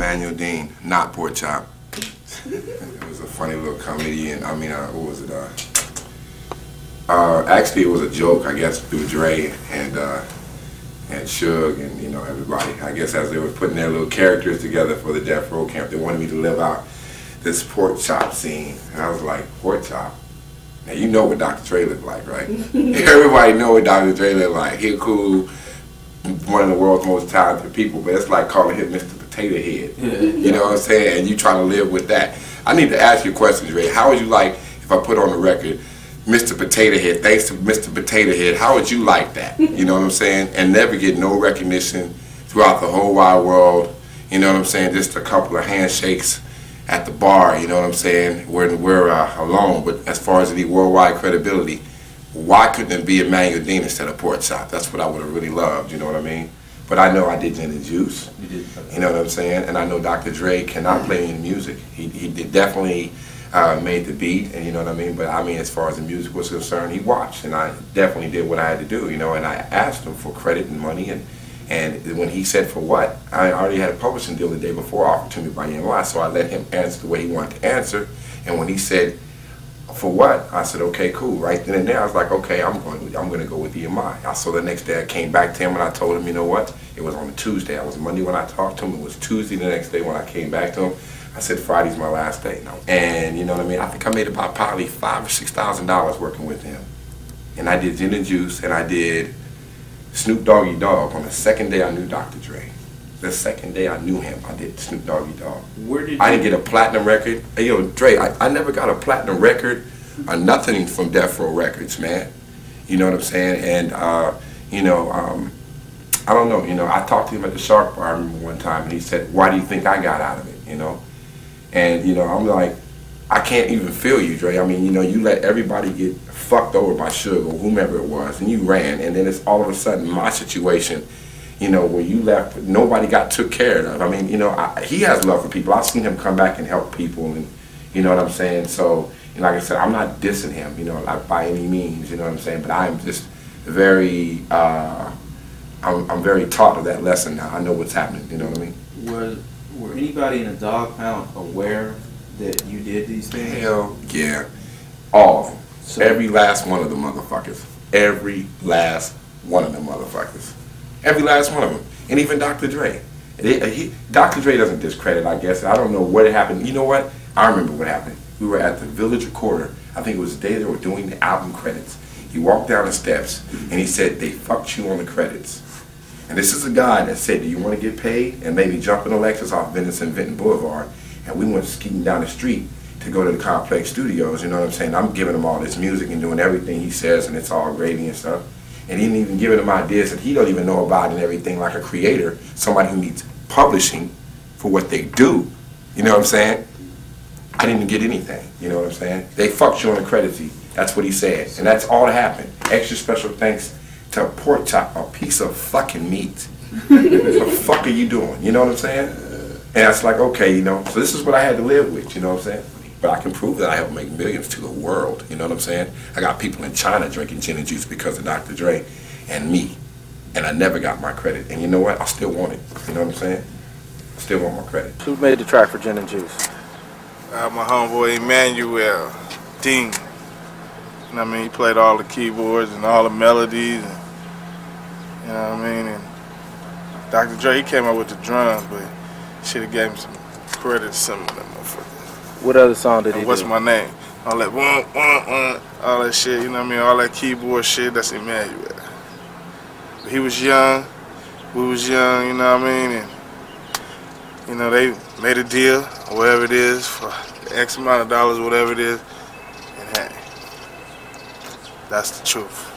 Manuel Dean, not Pork Chop. it was a funny little comedy, and I mean, uh, what was it? Uh, uh, actually, it was a joke, I guess, through Dre and uh, and Suge and you know everybody. I guess as they were putting their little characters together for the Death Row camp, they wanted me to live out this pork chop scene, and I was like, pork chop. Now you know what Dr. Dre looked like, right? Everybody know what Dr. Dre looked like. He cool, one of the world's most talented people, but it's like calling him Mr. Potato Head. You know what I'm saying? And you try to live with that. I need to ask you a question, Dre. How would you like if I put on the record, Mr. Potato Head, thanks to Mr. Potato Head, how would you like that? You know what I'm saying? And never get no recognition throughout the whole wide world. You know what I'm saying? Just a couple of handshakes at the bar, you know what I'm saying? We're, we're uh, alone, but as far as the worldwide credibility, why couldn't it be Emanuel Dean instead of Pork Chop? That's what I would have really loved, you know what I mean? But I know I did Gin and Juice, You did. you know what I'm saying? And I know Dr. Dre cannot play any music. He, he did definitely uh, made the beat, and you know what I mean? But I mean, as far as the music was concerned, he watched, and I definitely did what I had to do, you know, and I asked him for credit and money, and and when he said for what, I already had a publishing deal the day before offered to me by EMI, so I let him answer the way he wanted to answer. And when he said, for what? I said, okay, cool. Right then and there, I was like, okay, I'm going. I'm going to go with EMI. I so the next day I came back to him and I told him, you know what? It was on a Tuesday. I was Monday when I talked to him. It was Tuesday the next day when I came back to him. I said Friday's my last day. And you know what I mean? I think I made about probably five or six thousand dollars working with him. And I did gin and juice, and I did Snoop Doggy Dogg on the second day I knew Dr. Dre. The second day I knew him, I did Snoop Doggy Dogg. Where did I didn't get a platinum record. Hey, yo, Dre, I, I never got a platinum record or nothing from Death Row Records, man. You know what I'm saying? And, uh, you know, um, I don't know. You know, I talked to him at the Shark Bar I remember one time, and he said, why do you think I got out of it, you know? And, you know, I'm like, I can't even feel you, Dre. I mean, you know, you let everybody get fucked over by Sugar or whomever it was, and you ran, and then it's all of a sudden my situation, you know, where you left, nobody got took care of. I mean, you know, I, he has love for people. I've seen him come back and help people, and you know what I'm saying. So, and like I said, I'm not dissing him, you know, like by any means, you know what I'm saying. But I'm just very, uh, I'm, I'm very taught of that lesson now. I know what's happening. You know what I mean? were were anybody in the Dogg Pound aware that you did these things? Hell yeah, all of them. So- Every last one of the motherfuckers. Every last one of them motherfuckers. Every last one of them. And even Dr. Dre. They- uh, he- Dr. Dre doesn't discredit, I guess. I don't know what happened. You know what? I remember what happened. We were at the Village Recorder. I think it was the day they were doing the album credits. He walked down the steps and he said, they fucked you on the credits. And this is a guy that said, do you want to get paid? And maybe jump in a Lexus off Venice and Vinton Boulevard. And we went skiing down the street to go to the Complex Studios, you know what I'm saying? I'm giving him all this music and doing everything he says and it's all gravy and stuff. And he didn't even give him ideas that he don't even know about and everything like a creator, somebody who needs publishing for what they do. You know what I'm saying? I didn't get anything, you know what I'm saying? They fucked you on the credit sheet. That's what he said. And that's all that happened. Extra special thanks to a Pork Chop, a piece of fucking meat. what the fuck are you doing? You know what I'm saying? And it's like, okay, you know, so this is what I had to live with, you know what I'm saying? But I can prove that I helped make millions to the world, you know what I'm saying? I got people in China drinking gin and juice because of Dr. Dre and me. And I never got my credit. And you know what? I still want it. You know what I'm saying? I still want my credit. Who made the track for Gin and Juice? Uh, my homeboy Emanuel Dean. You know what I mean? He played all the keyboards and all the melodies. And, you know what I mean? And Dr. Dre, he came up with the drums, but should have gave him some credit, some of them motherfuckers. What other song did he And what's do? my name? All that all that shit, you know what I mean? All that keyboard shit, that's Emanuel. He was young, we was young, you know what I mean? And, you know, they made a deal, or whatever it is, for X amount of dollars, whatever it is, and hey, that's the truth.